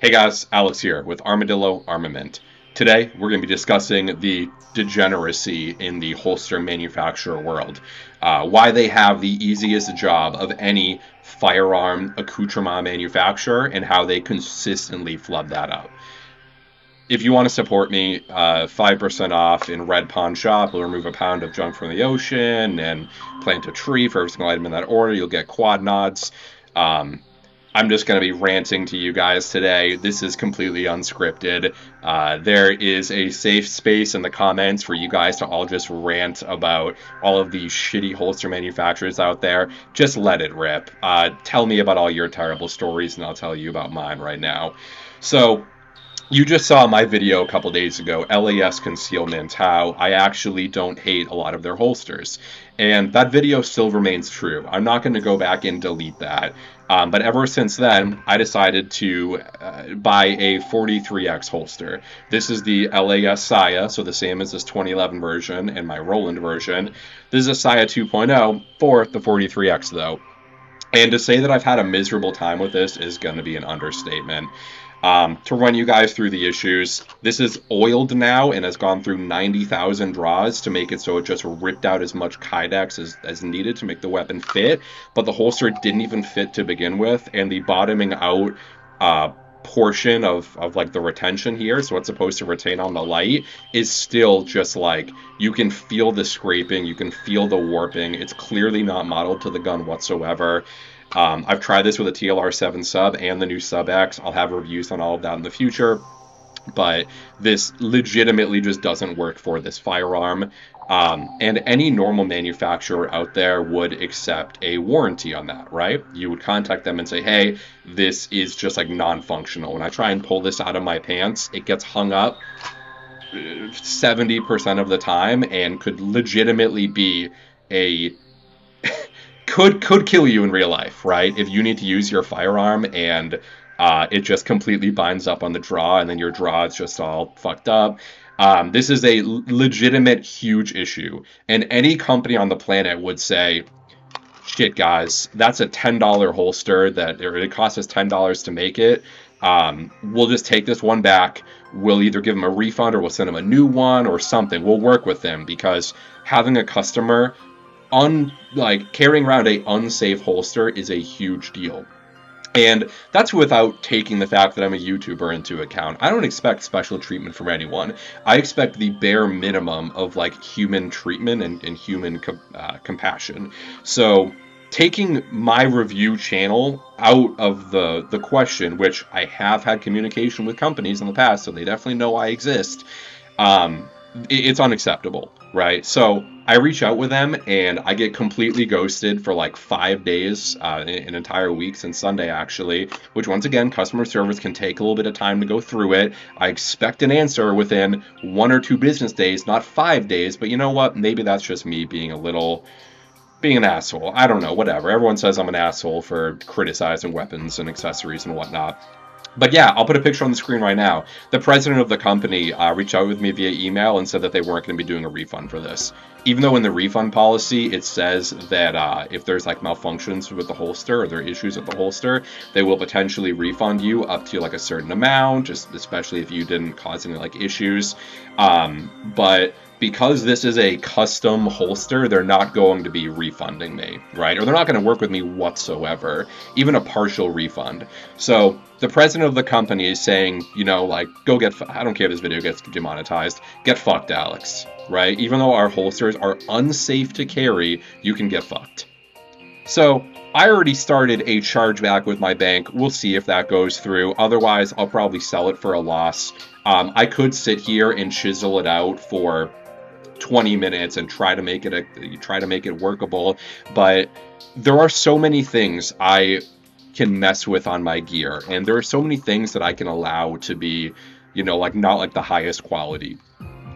Hey guys, Alex here with Armadillo Armament. Today we're going to be discussing the degeneracy in the holster manufacturer world, uh, why they have the easiest job of any firearm accoutrement manufacturer, and how they consistently flub that up. If you want to support me, uh, 5% off in Red Pond Shop. We'll remove a pound of junk from the ocean and plant a tree for every single item in that order. You'll get quad nods. Um, I'm just going to be ranting to you guys today. This is completely unscripted. Uh, there is a safe space in the comments for you guys to all just rant about all of these shitty holster manufacturers out there. Just let it rip. Uh, tell me about all your terrible stories, and I'll tell you about mine right now. So, you just saw my video a couple days ago, LAS Concealment, how I actually don't hate a lot of their holsters. And that video still remains true. I'm not going to go back and delete that. Um, but ever since then, I decided to uh, buy a 43X holster. This is the LAS Saya, so the same as this 2011 version and my Roland version. This is a Saya 2.0 for the 43X though. And to say that I've had a miserable time with this is going to be an understatement. Um, to run you guys through the issues, this is oiled now and has gone through 90,000 draws to make it so it just ripped out as much Kydex as, as needed to make the weapon fit, but the holster didn't even fit to begin with, and the bottoming out uh, portion of, of like the retention here, so it's supposed to retain on the light, is still just like you can feel the scraping, you can feel the warping. It's clearly not modeled to the gun whatsoever. Um, I've tried this with a TLR7 sub and the new Sub X. I'll have reviews on all of that in the future. But this legitimately just doesn't work for this firearm. Um, and any normal manufacturer out there would accept a warranty on that, right? You would contact them and say, hey, this is just like non functional. When I try and pull this out of my pants, it gets hung up 70% of the time and could legitimately be a could could kill you in real life, right? If you need to use your firearm and uh, it just completely binds up on the draw, and then your draw is just all fucked up. Um, this is a legitimate huge issue, and any company on the planet would say, "Shit, guys, that's a ten dollar holster that it costs us ten dollars to make it. Um, we'll just take this one back. We'll either give them a refund or we'll send them a new one or something. We'll work with them because having a customer un like carrying around a unsafe holster is a huge deal. And that's without taking the fact that I'm a YouTuber into account. I don't expect special treatment from anyone. I expect the bare minimum of like human treatment and, and human com- uh, compassion. So taking my review channel out of the the question, which I have had communication with companies in the past, so they definitely know I exist. Um, it's unacceptable, right? So I reach out with them and I get completely ghosted for like five days, uh, an entire week since Sunday actually, which once again, customer service can take a little bit of time to go through it. I expect an answer within one or two business days, not five days, but you know what? Maybe that's just me being a little being an asshole. I don't know, whatever. Everyone says I'm an asshole for criticizing weapons and accessories and whatnot. But yeah, I'll put a picture on the screen right now. The president of the company uh, reached out with me via email and said that they weren't going to be doing a refund for this. Even though in the refund policy it says that uh, if there's like malfunctions with the holster or there are issues with the holster, they will potentially refund you up to like a certain amount, just especially if you didn't cause any like issues. Um, but because this is a custom holster, they're not going to be refunding me, right? Or they're not going to work with me whatsoever, even a partial refund. So the president of the company is saying, you know, like, go get, I don't care if this video gets demonetized, get fucked, Alex, right? Even though our holsters are unsafe to carry, you can get fucked. So I already started a chargeback with my bank. We'll see if that goes through. Otherwise, I'll probably sell it for a loss. Um, I could sit here and chisel it out for 20 minutes and try to make it a try to make it workable. But there are so many things i can mess with on my gear and there are so many things that i can allow to be you know like not like the highest quality.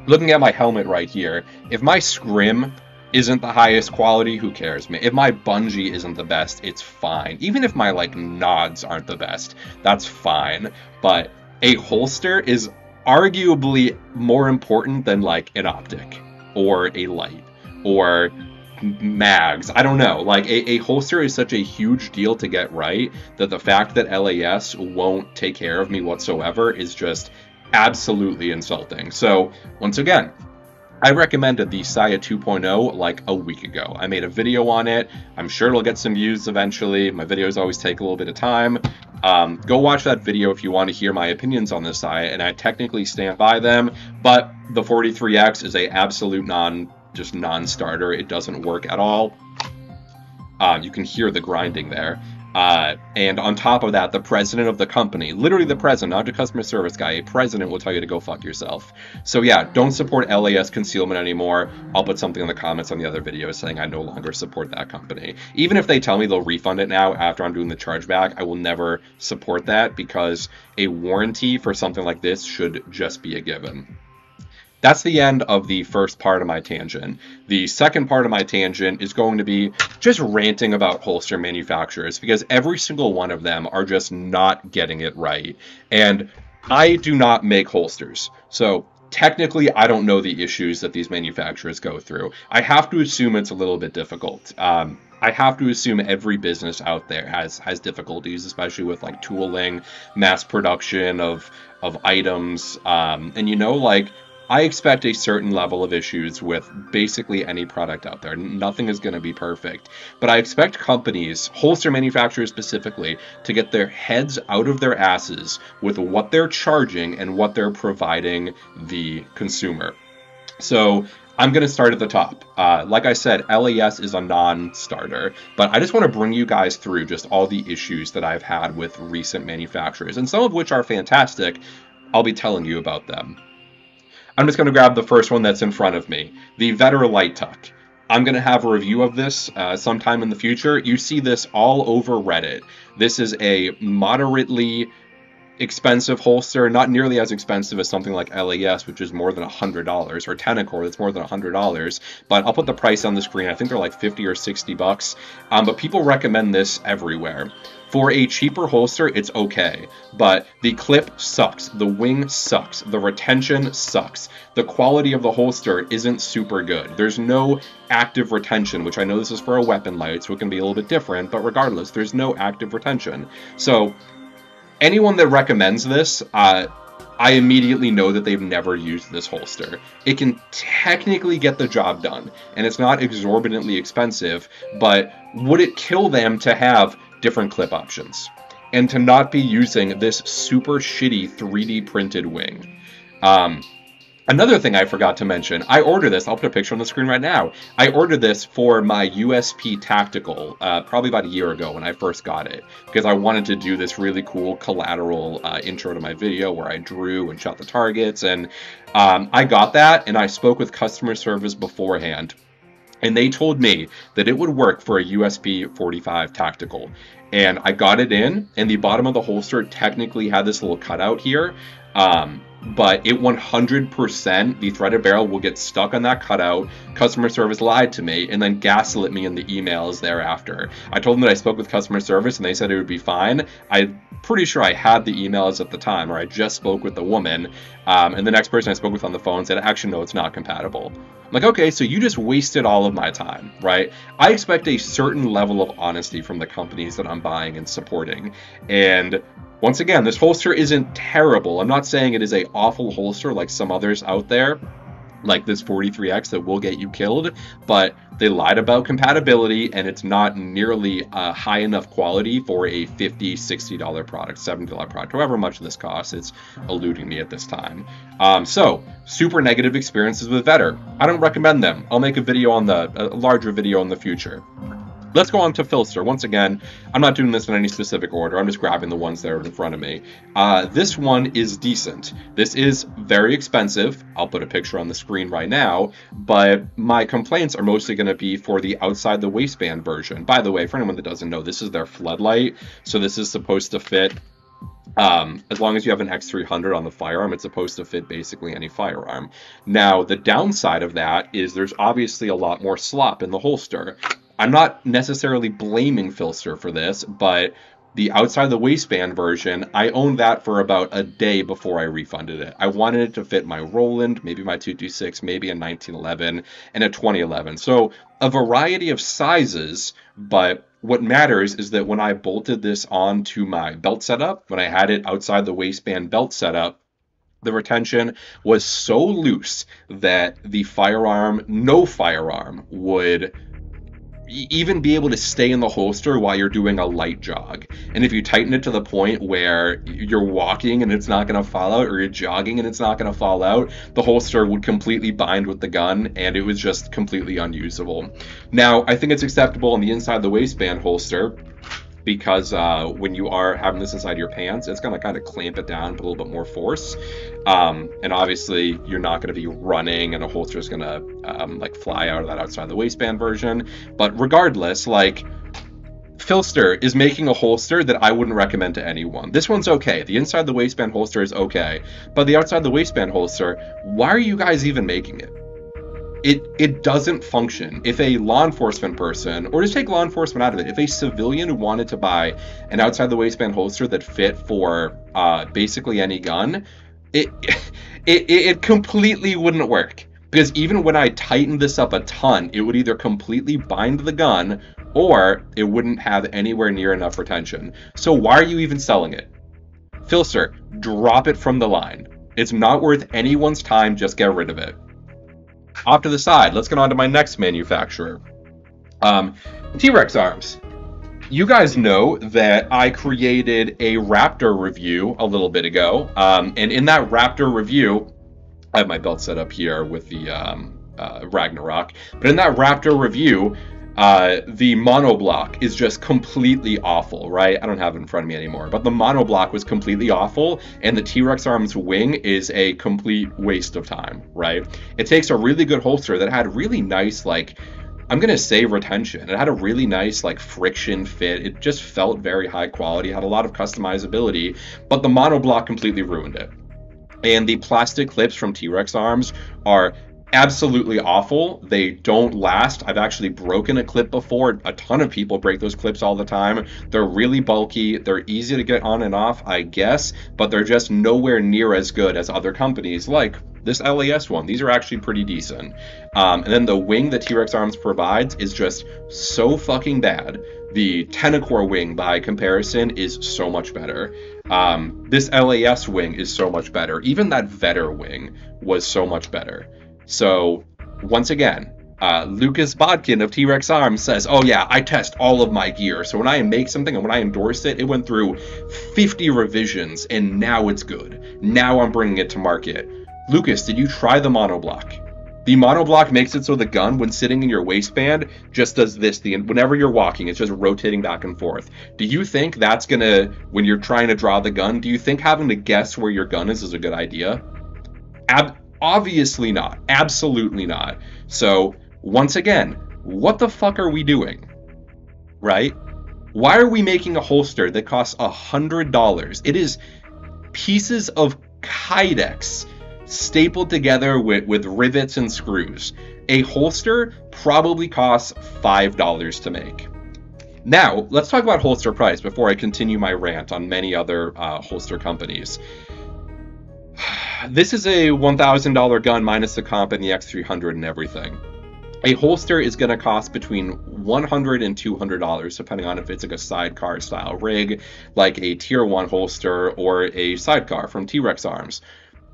Looking at my helmet right here if my scrim isn't the highest quality who cares? If my bungee isn't the best it's fine. Even if my like nods aren't the best that's fine. But a holster is arguably more important than like an optic or a light or mags. I don't know. Like a, a holster is such a huge deal to get right that the fact that LAS won't take care of me whatsoever is just absolutely insulting. So once again, I recommended the Saya 2.0 like a week ago. I made a video on it. I'm sure it'll get some views eventually. My videos always take a little bit of time. Um, go watch that video if you want to hear my opinions on this Saya, and I technically stand by them. But the 43X is a absolute non, just non-starter. It doesn't work at all. Um, you can hear the grinding there. Uh, and on top of that, the president of the company, literally the president, not a customer service guy, a president will tell you to go fuck yourself. So yeah, don't support LAS concealment anymore. I'll put something in the comments on the other video saying I no longer support that company. Even if they tell me they'll refund it now after I'm doing the chargeback, I will never support that because a warranty for something like this should just be a given. That's the end of the first part of my tangent. The second part of my tangent is going to be just ranting about holster manufacturers because every single one of them are just not getting it right. And I do not make holsters. So technically, I don't know the issues that these manufacturers go through. I have to assume it's a little bit difficult. Um, I have to assume every business out there has has difficulties, especially with like tooling, mass production of of items, um, and you know, like I expect a certain level of issues with basically any product out there. Nothing is going to be perfect. But I expect companies, holster manufacturers specifically, to get their heads out of their asses with what they're charging and what they're providing the consumer. So I'm going to start at the top. Uh, like I said, LAS is a non starter, but I just want to bring you guys through just all the issues that I've had with recent manufacturers, and some of which are fantastic. I'll be telling you about them. I'm just going to grab the first one that's in front of me, the Vedder LightTuck. I'm going to have a review of this uh, sometime in the future. You see this all over Reddit. This is a moderately expensive holster, not nearly as expensive as something like LAS, which is more than $100, or Tenicor, that's more than $100. But I'll put the price on the screen. I think they're like 50 or 60 bucks. Um, but people recommend this everywhere. For a cheaper holster, it's okay, but the clip sucks, the wing sucks, the retention sucks, the quality of the holster isn't super good. There's no active retention, which I know this is for a weapon light, so it can be a little bit different, but regardless, there's no active retention. So anyone that recommends this, uh, I immediately know that they've never used this holster. It can technically get the job done, and it's not exorbitantly expensive, but would it kill them to have different clip options and to not be using this super shitty 3D printed wing. Um, Another thing I forgot to mention, I ordered this. I'll put a picture on the screen right now. I ordered this for my USP Tactical uh, probably about a year ago when I first got it because I wanted to do this really cool collateral uh, intro to my video where I drew and shot the targets. And um, I got that and I spoke with customer service beforehand and they told me that it would work for a USP 45 tactical. And I got it in, and the bottom of the holster technically had this little cutout here. Um, but it 100% the threaded barrel will get stuck on that cutout. Customer service lied to me and then gaslit me in the emails thereafter. I told them that I spoke with customer service and they said it would be fine. I'm pretty sure I had the emails at the time, or I just spoke with the woman, um, and the next person I spoke with on the phone said, actually, no, it's not compatible. I'm like, okay, so you just wasted all of my time, right? I expect a certain level of honesty from the companies that I'm buying and supporting. And once again, this holster isn't terrible. I'm not saying it is a awful holster like some others out there, like this 43X that will get you killed, but they lied about compatibility and it's not nearly uh, high enough quality for a $50, $60 product, $70 product, however much this costs. It's eluding me at this time. Um, so, super negative experiences with Vedder. I don't recommend them. I'll make a video on the, a larger video in the future. Let's go on to PHLster. Once again, I'm not doing this in any specific order. I'm just grabbing the ones that are in front of me. Uh, this one is decent. This is very expensive. I'll put a picture on the screen right now, but my complaints are mostly going to be for the outside the waistband version. By the way, for anyone that doesn't know, this is their floodlight. So this is supposed to fit um, as long as you have an X300 on the firearm, it's supposed to fit basically any firearm. Now, the downside of that is there's obviously a lot more slop in the holster. I'm not necessarily blaming PHLster for this, but the outside the waistband version, I owned that for about a day before I refunded it. I wanted it to fit my Roland, maybe my 226, maybe a 1911, and a 2011. So a variety of sizes, but what matters is that when I bolted this onto my belt setup, when I had it outside the waistband belt setup, the retention was so loose that the firearm, no firearm, would even be able to stay in the holster while you're doing a light jog. And if you tighten it to the point where you're walking and it's not going to fall out, or you're jogging and it's not going to fall out, the holster would completely bind with the gun and it was just completely unusable. Now, I think it's acceptable on the inside of the waistband holster because uh, when you are having this inside your pants, it's going to kind of clamp it down, put a little bit more force. Um, and obviously, you're not going to be running, and a holster is going to um, like fly out of that outside the waistband version. But regardless, like PHLster is making a holster that I wouldn't recommend to anyone. This one's okay. The inside the waistband holster is okay, but the outside the waistband holster, why are you guys even making it? It it doesn't function. If a law enforcement person, or just take law enforcement out of it, if a civilian wanted to buy an outside the waistband holster that fit for uh, basically any gun, it, it it completely wouldn't work. Because even when I tightened this up a ton, it would either completely bind the gun or it wouldn't have anywhere near enough retention. So why are you even selling it? PHLster, drop it from the line. It's not worth anyone's time, just get rid of it. Off to the side, let's get on to my next manufacturer. Um, T-Rex Arms. You guys know that I created a Raptor review a little bit ago, um, and in that Raptor review, I have my belt set up here with the um, uh, Ragnarok, but in that Raptor review, uh, the monoblock is just completely awful, right? I don't have it in front of me anymore, but the monoblock was completely awful, and the T-Rex Arms wing is a complete waste of time, right? It takes a really good holster that had really nice, like, I'm gonna say retention. It had a really nice like friction fit. It just felt very high quality, had a lot of customizability, but the monoblock completely ruined it. And the plastic clips from T-Rex arms are absolutely awful. They don't last. I've actually broken a clip before. A ton of people break those clips all the time. They're really bulky. They're easy to get on and off, I guess, but they're just nowhere near as good as other companies like this LAS one. These are actually pretty decent. Um, and then the wing that T-Rex Arms provides is just so fucking bad. The Tenicor wing, by comparison, is so much better. Um, this LAS wing is so much better. Even that Vedder wing was so much better. So, once again, uh, Lucas Botkin of T Rex Arms says, Oh, yeah, I test all of my gear. So when I make something and when I endorse it, it went through 50 revisions and now it's good. Now I'm bringing it to market. Lucas, did you try the monoblock? The monoblock makes it so the gun, when sitting in your waistband, just does this. The whenever you're walking, it's just rotating back and forth. Do you think that's gonna, when you're trying to draw the gun, do you think having to guess where your gun is is a good idea? Ab- Obviously not. Absolutely not. So, once again, what the fuck are we doing? Right? Why are we making a holster that costs a hundred dollars? It is pieces of Kydex stapled together with, with rivets and screws. A holster probably costs five dollars to make. Now, let's talk about holster price before I continue my rant on many other uh, holster companies. This is a $1,000 gun minus the comp and the X300 and everything. A holster is going to cost between $100 and $200, depending on if it's like a sidecar style rig, like a tier 1 holster or a sidecar from T Rex Arms.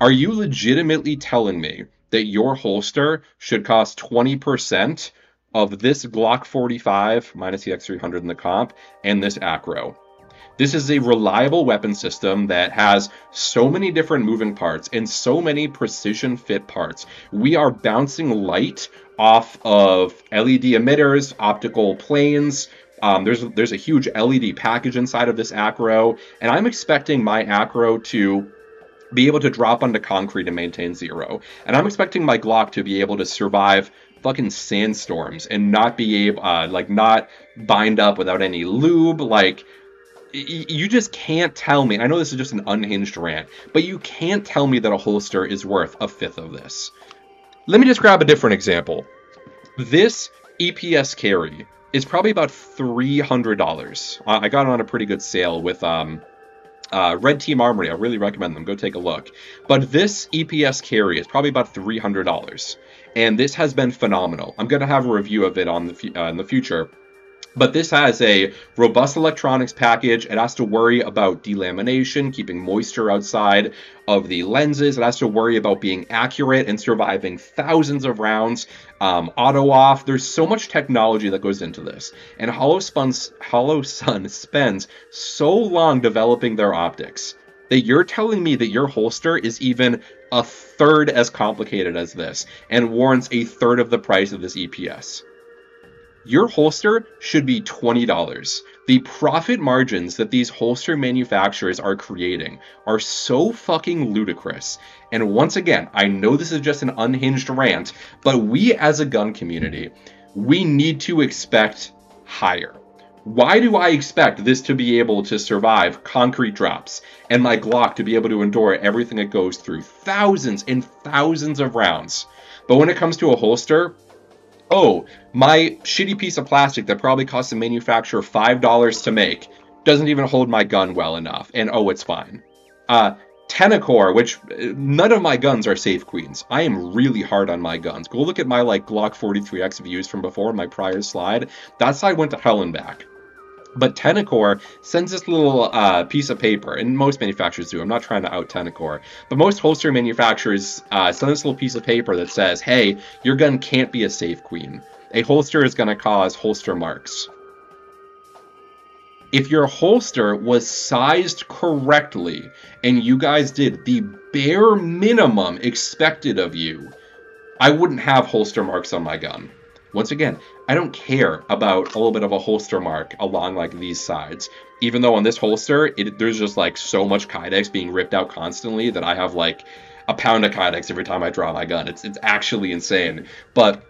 Are you legitimately telling me that your holster should cost 20% of this Glock 45 minus the X300 in the comp and this Acro? This is a reliable weapon system that has so many different moving parts and so many precision fit parts. We are bouncing light off of LED emitters, optical planes. Um, there's there's a huge LED package inside of this Acro, and I'm expecting my Acro to be able to drop onto concrete and maintain zero. And I'm expecting my Glock to be able to survive fucking sandstorms and not be able, uh, like, not bind up without any lube. Like, you just can't tell me. I know this is just an unhinged rant, but you can't tell me that a holster is worth a fifth of this. Let me just grab a different example. This EPS carry is probably about three hundred dollars. I got it on a pretty good sale with um, uh, Red Team Armory. I really recommend them. Go take a look. But this EPS carry is probably about three hundred dollars, and this has been phenomenal. I'm gonna have a review of it on the uh, in the future. But this has a robust electronics package. It has to worry about delamination, keeping moisture outside of the lenses. It has to worry about being accurate and surviving thousands of rounds. Um, auto off. There's so much technology that goes into this. And Holosun, Hollow Sun spends so long developing their optics that you're telling me that your holster is even a third as complicated as this and warrants a third of the price of this EPS your holster should be $20. The profit margins that these holster manufacturers are creating are so fucking ludicrous. And once again, I know this is just an unhinged rant, but we as a gun community, we need to expect higher. Why do I expect this to be able to survive concrete drops and my Glock to be able to endure everything it goes through? Thousands and thousands of rounds. But when it comes to a holster, oh, my shitty piece of plastic that probably cost the manufacturer $5 to make doesn't even hold my gun well enough, and oh, it's fine. Uh, Tenicor, which none of my guns are safe queens. I am really hard on my guns. Go look at my like Glock 43X views from before my prior slide. That side went to hell and back. But Tenicor sends this little uh, piece of paper, and most manufacturers do. I'm not trying to out Tenicor, but most holster manufacturers uh, send this little piece of paper that says, "Hey, your gun can't be a safe queen. A holster is going to cause holster marks." If your holster was sized correctly and you guys did the bare minimum expected of you, I wouldn't have holster marks on my gun. Once again, I don't care about a little bit of a holster mark along like these sides. Even though on this holster, it, there's just like so much Kydex being ripped out constantly that I have like a pound of Kydex every time I draw my gun. It's it's actually insane. But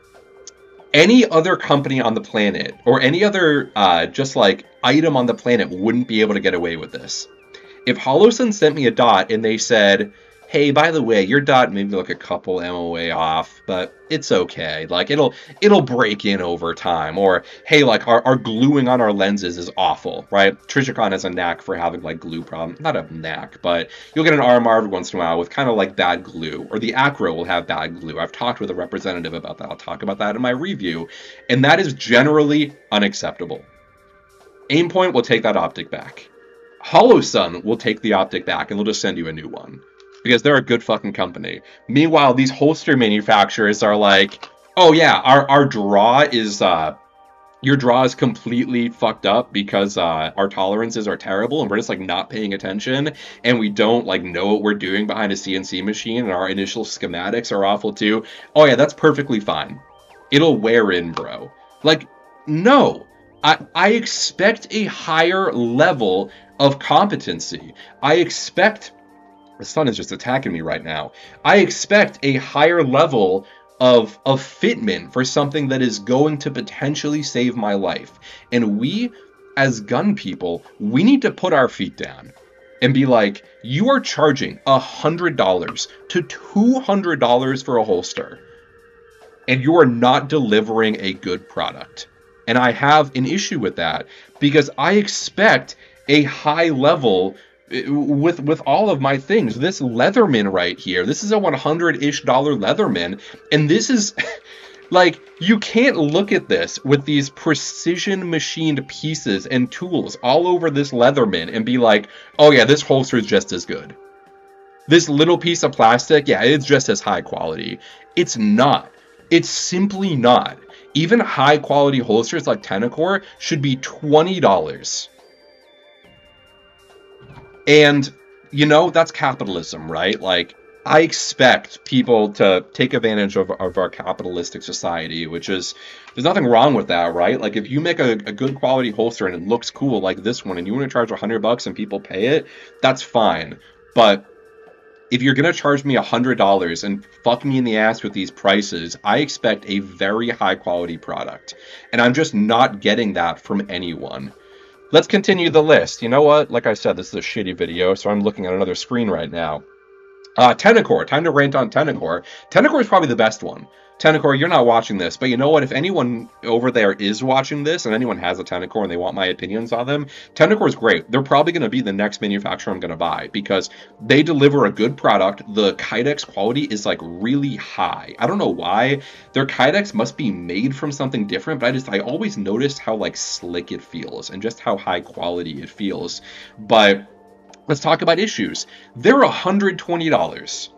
any other company on the planet or any other uh, just like item on the planet wouldn't be able to get away with this. If Holosun sent me a dot and they said, hey, by the way, your dot maybe like a couple MOA off, but it's okay. Like it'll it'll break in over time. Or hey, like our, our gluing on our lenses is awful, right? Trijicon has a knack for having like glue problem. Not a knack, but you'll get an RMR every once in a while with kind of like bad glue. Or the Acro will have bad glue. I've talked with a representative about that. I'll talk about that in my review. And that is generally unacceptable. Aimpoint will take that optic back. Holosun will take the optic back and they'll just send you a new one because they're a good fucking company. Meanwhile, these holster manufacturers are like, oh yeah, our, our draw is uh your draw is completely fucked up because uh, our tolerances are terrible and we're just like not paying attention and we don't like know what we're doing behind a CNC machine and our initial schematics are awful too. Oh yeah, that's perfectly fine. It'll wear in, bro. Like, no. I, I expect a higher level of competency. I expect the sun is just attacking me right now. I expect a higher level of of fitment for something that is going to potentially save my life. And we as gun people, we need to put our feet down and be like, you are charging a hundred dollars to two hundred dollars for a holster, and you are not delivering a good product. And I have an issue with that because I expect a high level with with all of my things. This Leatherman right here, this is a 100-ish dollar Leatherman, and this is like you can't look at this with these precision machined pieces and tools all over this Leatherman and be like, "Oh yeah, this holster is just as good." This little piece of plastic, yeah, it's just as high quality. It's not. It's simply not. Even high quality holsters like Tenicor should be $20 and, you know, that's capitalism, right? Like, I expect people to take advantage of, of our capitalistic society, which is, there's nothing wrong with that, right? Like, if you make a, a good quality holster and it looks cool like this one and you want to charge 100 bucks and people pay it, that's fine. But if you're going to charge me $100 and fuck me in the ass with these prices, I expect a very high quality product. And I'm just not getting that from anyone. Let's continue the list. You know what? Like I said, this is a shitty video, so I'm looking at another screen right now. Uh, Tenicor, time to rant on Tenicor. Tenicor is probably the best one. Tenicor, you're not watching this, but you know what? If anyone over there is watching this and anyone has a Tenicor and they want my opinions on them, Tenicor is great. They're probably going to be the next manufacturer I'm going to buy because they deliver a good product. The Kydex quality is like really high. I don't know why. Their Kydex must be made from something different, but I just I always noticed how like slick it feels and just how high quality it feels. But let's talk about issues. They're $120.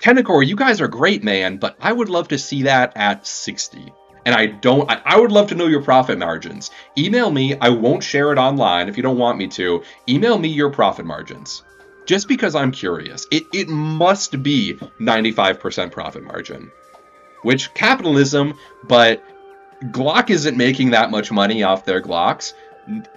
Tenicor, you guys are great, man, but I would love to see that at 60. And I don't, I, I, would love to know your profit margins. Email me, I won't share it online if you don't want me to. Email me your profit margins. Just because I'm curious. It, it must be 95% profit margin. Which, capitalism, but Glock isn't making that much money off their Glocks.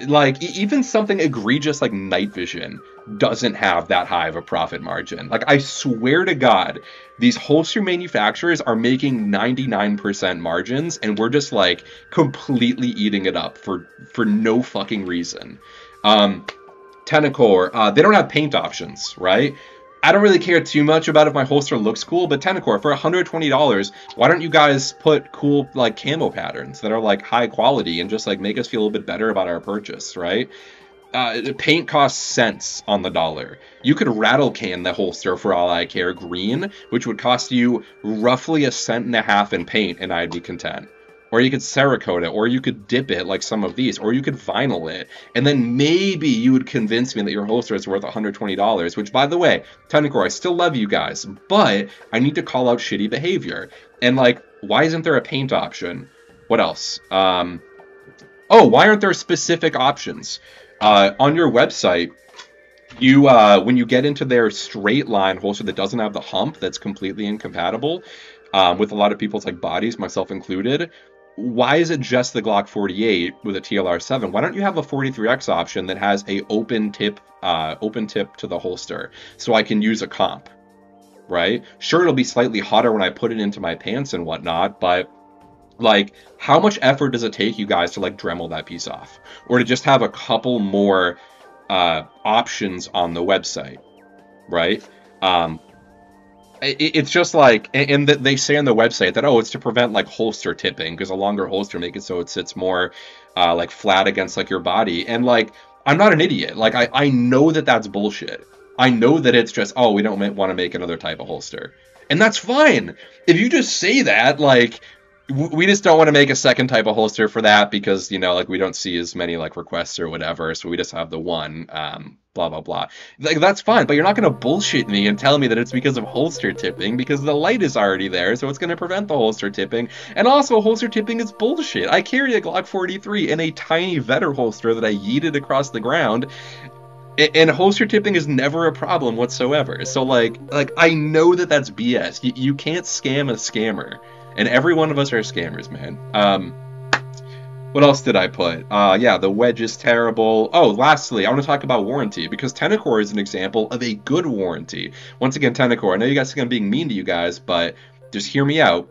Like, even something egregious like night vision doesn't have that high of a profit margin. Like I swear to God, these holster manufacturers are making 99% margins and we're just like completely eating it up for for no fucking reason. Um Tenicor, uh, they don't have paint options, right? I don't really care too much about if my holster looks cool, but Tenicor, for $120, why don't you guys put cool like camo patterns that are like high quality and just like make us feel a little bit better about our purchase, right? Uh, paint costs cents on the dollar. You could rattle can the holster for all I care green, which would cost you roughly a cent and a half in paint, and I'd be content. Or you could Cerakote it, or you could dip it like some of these, or you could vinyl it, and then maybe you would convince me that your holster is worth $120. Which, by the way, Tenicor, I still love you guys, but I need to call out shitty behavior. And like, why isn't there a paint option? What else? Um, oh, why aren't there specific options? Uh, on your website, you uh, when you get into their straight line holster that doesn't have the hump, that's completely incompatible um, with a lot of people's like bodies, myself included. Why is it just the Glock 48 with a TLR7? Why don't you have a 43X option that has a open tip, uh, open tip to the holster, so I can use a comp, right? Sure, it'll be slightly hotter when I put it into my pants and whatnot, but like how much effort does it take you guys to like dremel that piece off? Or to just have a couple more uh, options on the website right? Um, it, it's just like and, they say on the website that oh it's to prevent like holster tipping because a longer holster make it so it sits more uh, like flat against like your body. And like i'm not an idiot. Like i, I know that that's bullshit. I know that it's just oh we don't want to make another type of holster. And that's fine. If you just say that like we just don't want to make a second type of holster for that because you know like we don't see as many like requests or whatever so we just have the one um blah blah blah. Like that's fine but you're not going to bullshit me and tell me that it's because of holster tipping because the light is already there so it's going to prevent the holster tipping. And also holster tipping is bullshit. I carry a glock 43 in a tiny Vedder holster that i yeeted across the ground and holster tipping is never a problem whatsoever. So like like i know that that's bs you, you can't scam a scammer and every one of us are scammers, man. Um, what else did I put? Uh, yeah, the wedge is terrible. Oh, lastly, I want to talk about warranty because Tenicor is an example of a good warranty. Once again, Tenicor, I know you guys think I'm being mean to you guys, but just hear me out.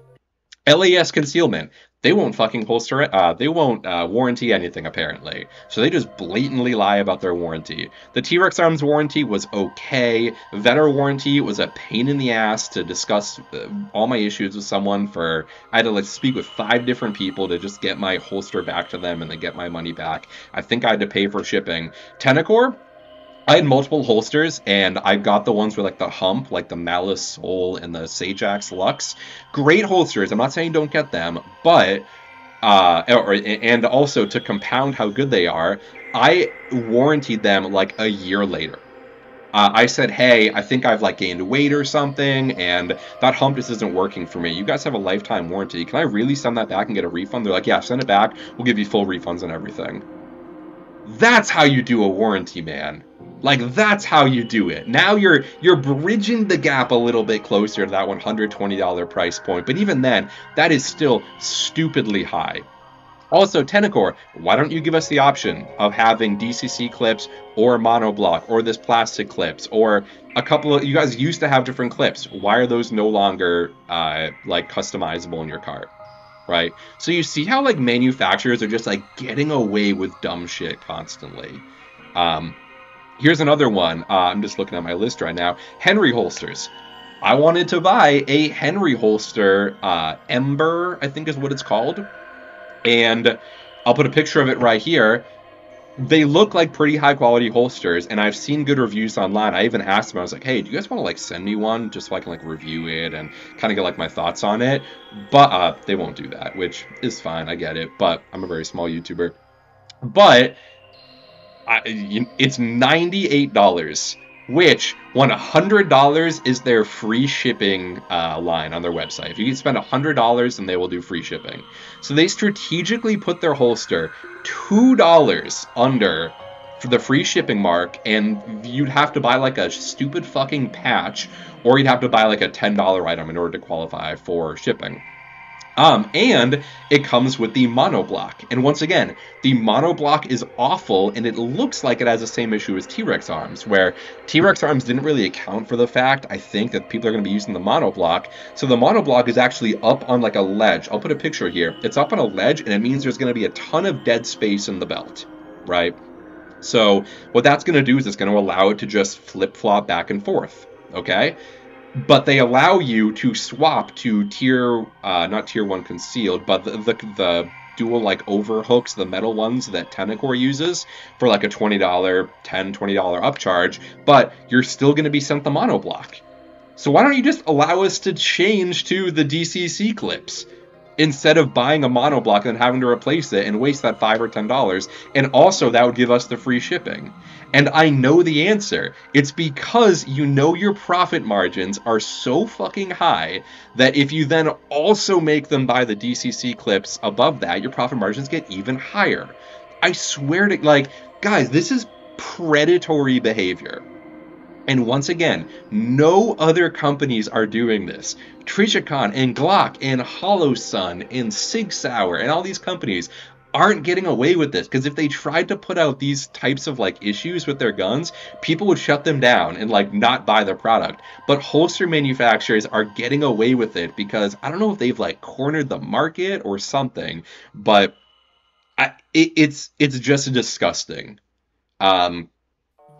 LAS concealment they won't fucking holster it. Uh, they won't uh, warranty anything apparently. So they just blatantly lie about their warranty. The T-Rex Arms warranty was okay. Vedder warranty was a pain in the ass to discuss uh, all my issues with someone. For I had to like speak with five different people to just get my holster back to them and then get my money back. I think I had to pay for shipping. Tenicor, I had multiple holsters, and I got the ones with like the hump, like the Malice Soul and the Sajax Lux. Great holsters. I'm not saying don't get them, but uh, or, and also to compound how good they are, I warranted them like a year later. Uh, I said, hey, I think I've like gained weight or something, and that hump just isn't working for me. You guys have a lifetime warranty. Can I really send that back and get a refund? They're like, yeah, send it back. We'll give you full refunds and everything. That's how you do a warranty, man. Like that's how you do it. Now you're you're bridging the gap a little bit closer to that $120 price point, but even then, that is still stupidly high. Also, Tenicor, why don't you give us the option of having DCC clips or monoblock or this plastic clips or a couple of you guys used to have different clips. Why are those no longer uh, like customizable in your cart? Right? So you see how like manufacturers are just like getting away with dumb shit constantly. Um, Here's another one. Uh, I'm just looking at my list right now. Henry holsters. I wanted to buy a Henry holster, uh, Ember, I think is what it's called. And I'll put a picture of it right here. They look like pretty high quality holsters, and I've seen good reviews online. I even asked them, I was like, hey, do you guys want to like send me one just so I can like review it and kind of get like my thoughts on it? But uh, they won't do that, which is fine. I get it. But I'm a very small YouTuber. But It's $98 which $100 is their free shipping uh, line on their website. If you can spend $100, then they will do free shipping. So they strategically put their holster $2 under for the free shipping mark, and you'd have to buy like a stupid fucking patch, or you'd have to buy like a $10 item in order to qualify for shipping. Um, and it comes with the monoblock. And once again, the monoblock is awful, and it looks like it has the same issue as T-Rex arms, where T-Rex arms didn't really account for the fact, I think, that people are going to be using the monoblock. So the monoblock is actually up on like a ledge. I'll put a picture here. It's up on a ledge, and it means there's going to be a ton of dead space in the belt, right? So what that's going to do is it's going to allow it to just flip-flop back and forth, okay? But they allow you to swap to tier uh, not tier one concealed but the, the, the dual like over hooks the metal ones that Tenicor uses for like a $20 $10 $20 upcharge but you're still going to be sent the monoblock. So why don't you just allow us to change to the dcc clips instead of buying a monoblock and having to replace it and waste that five or ten dollars. And also that would give us the free shipping. And i know the answer. It's because you know your profit margins are so fucking high that if you then also make them buy the dcc clips above that your profit margins get even higher. I swear to like guys this is predatory behavior and once again, no other companies are doing this. Trijicon and Glock and Holosun and Sig Sauer and all these companies aren't getting away with this because if they tried to put out these types of like issues with their guns, people would shut them down and like not buy the product. But holster manufacturers are getting away with it because I don't know if they've like cornered the market or something, but I, it, it's it's just disgusting. Um,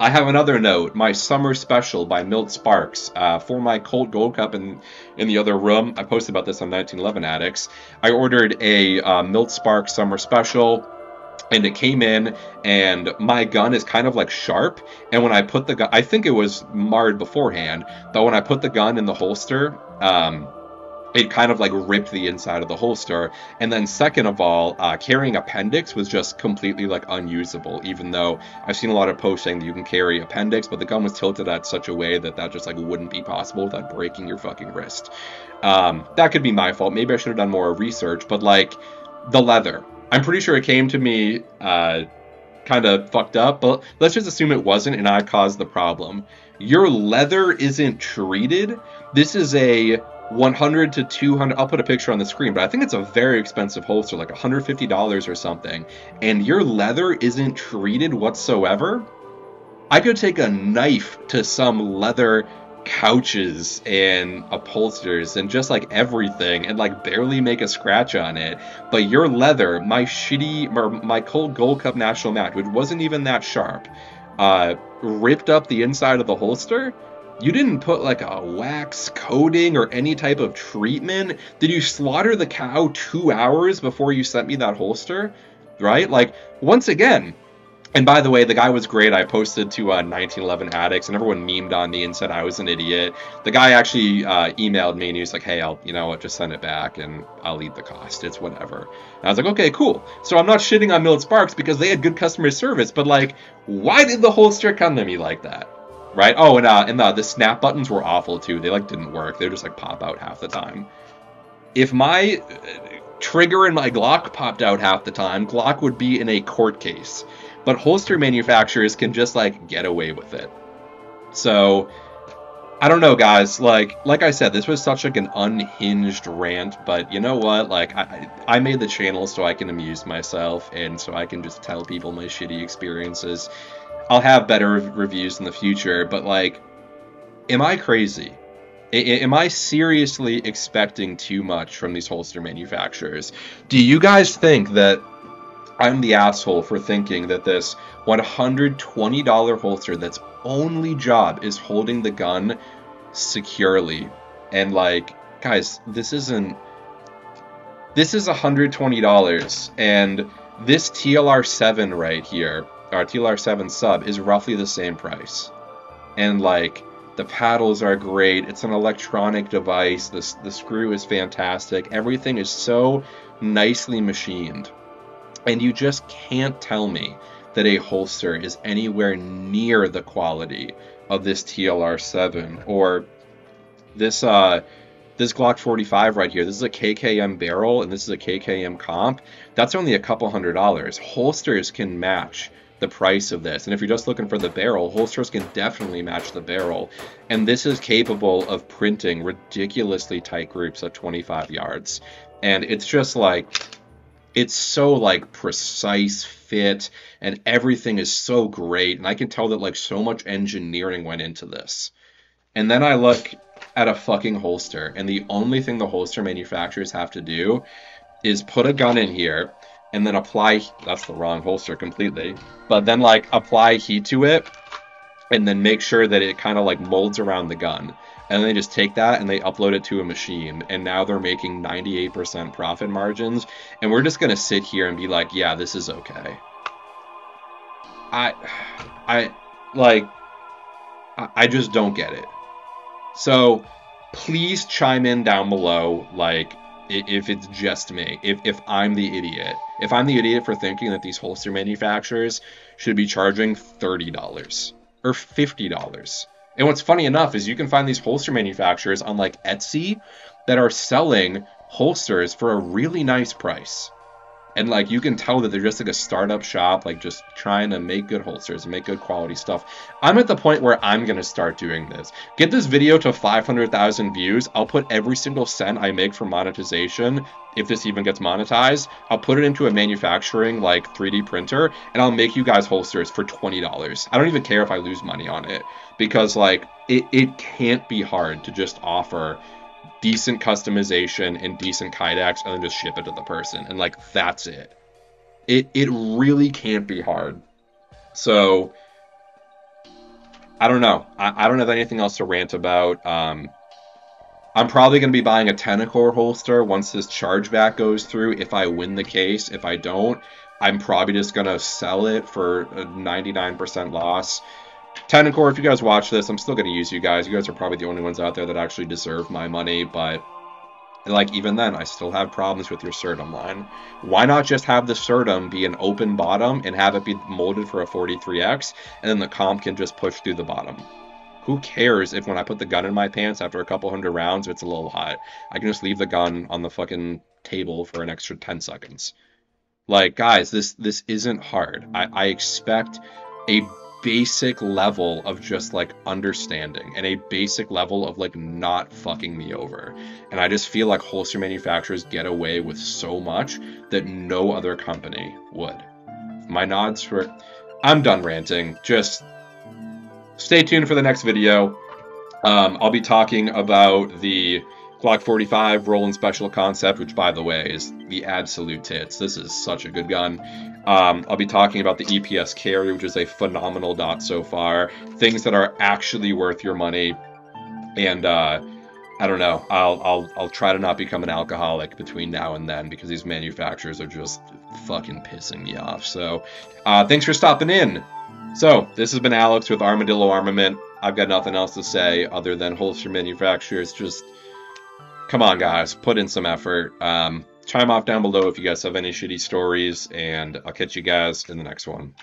I have another note, my summer special by Milt Sparks. Uh, for my Colt Gold Cup in, in the other room, I posted about this on 1911 Addicts. I ordered a uh, Milt Sparks summer special, and it came in, and my gun is kind of like sharp. And when I put the gun, I think it was marred beforehand, but when I put the gun in the holster, um, it kind of like ripped the inside of the holster. And then second of all, uh, carrying appendix was just completely like unusable. Even though I've seen a lot of posts saying that you can carry appendix, but the gun was tilted at such a way that that just like wouldn't be possible without breaking your fucking wrist. Um, that could be my fault. Maybe I should have done more research. But like the leather, I'm pretty sure it came to me. Uh, kind of fucked up, but let's just assume it wasn't and I caused the problem. Your leather isn't treated. This is a 100 to 200 I'll put a picture on the screen but I think it's a very expensive holster like $150 or something. And your leather isn't treated whatsoever? I could take a knife to some leather couches and upholsters and just like everything and like barely make a scratch on it. But your leather my shitty my Colt Gold Cup national match which wasn't even that sharp uh ripped up the inside of the holster you didn't put like a wax coating or any type of treatment. Did you slaughter the cow two hours before you sent me that holster? Right? Like, once again, and by the way, the guy was great. I posted to uh, 1911 Addicts, and everyone memed on me and said I was an idiot. The guy actually uh, emailed me and he was like, "Hey, I'll, you know what, just send it back and I'll eat the cost. It's whatever." And I was like, "Okay, cool." So I'm not shitting on Milt Sparks because they had good customer service, but like, why did the holster come to me like that? Right? Oh, and uh, and the the snap buttons were awful too. They like didn't work. They just like pop out half the time. If my uh, trigger in my Glock popped out half the time, Glock would be in a court case. But holster manufacturers can just like get away with it. So I don't know, guys. Like, like I said, this was such like an unhinged rant. But you know what? Like, I I made the channel so I can amuse myself and so I can just tell people my shitty experiences. I'll have better reviews in the future, but like, am I crazy? am I seriously expecting too much from these holster manufacturers? Do you guys think that I'm the asshole for thinking that this $120 holster that's only job is holding the gun securely. And like, guys, this isn't this is $120 and this TLR7 right here, our TLR7 sub is roughly the same price. And like the paddles are great. It's an electronic device. The, the screw is fantastic. Everything is so nicely machined. And you just can't tell me that a holster is anywhere near the quality of this TLR7 or this uh this Glock 45 right here. This is a KKM barrel and this is a KKM comp. That's only a couple hundred dollars. Holsters can match the price of this. And if you're just looking for the barrel, holsters can definitely match the barrel. And this is capable of printing ridiculously tight groups of 25 yards. And it's just like it's so like precise fit and everything is so great and i can tell that like so much engineering went into this and then i look at a fucking holster and the only thing the holster manufacturers have to do is put a gun in here and then apply that's the wrong holster completely but then like apply heat to it and then make sure that it kind of like molds around the gun. And they just take that and they upload it to a machine and now they're making 98% profit margins and we're just going to sit here and be like yeah this is okay. I i like i just don't get it. So please chime in down below like if it's just me if, if i'm the idiot if i'm the idiot for thinking that these holster manufacturers should be charging $30 or $50 and what's funny enough is you can find these holster manufacturers on like Etsy that are selling holsters for a really nice price. And like you can tell that they're just like a startup shop, like just trying to make good holsters and make good quality stuff. I'm at the point where I'm gonna start doing this. Get this video to 500,000 views. I'll put every single cent I make for monetization, if this even gets monetized. I'll put it into a manufacturing like 3D printer, and I'll make you guys holsters for $20. I don't even care if I lose money on it because like it, it can't be hard to just offer decent customization and decent kydex and then just ship it to the person and like that's it. It it really can't be hard. So i don't know. I, I don't have anything else to rant about. Um i'm probably going to be buying a Tenicor holster once this chargeback goes through. If i win the case if i don't i'm probably just going to sell it for a 99% loss Tenicor, if you guys watch this, I'm still going to use you guys. You guys are probably the only ones out there that actually deserve my money, but like even then, I still have problems with your Certum line. Why not just have the Certum be an open bottom and have it be molded for a 43X, and then the comp can just push through the bottom? Who cares if when I put the gun in my pants after a couple hundred rounds, it's a little hot? I can just leave the gun on the fucking table for an extra 10 seconds. Like, guys, this this isn't hard. I, I expect a basic level of just like understanding and a basic level of like not fucking me over. And I just feel like holster manufacturers get away with so much that no other company would. My nods for I'm done ranting. Just stay tuned for the next video. Um, I'll be talking about the Glock 45 Roland Special Concept, which, by the way, is the absolute tits. This is such a good gun. Um, I'll be talking about the EPS carry, which is a phenomenal dot so far. Things that are actually worth your money. And uh, I don't know. I'll I'll I'll try to not become an alcoholic between now and then because these manufacturers are just fucking pissing me off. So, uh, thanks for stopping in. So this has been Alex with Armadillo Armament. I've got nothing else to say other than holster manufacturers just come on, guys, put in some effort. Um, chime off down below if you guys have any shitty stories, and I'll catch you guys in the next one.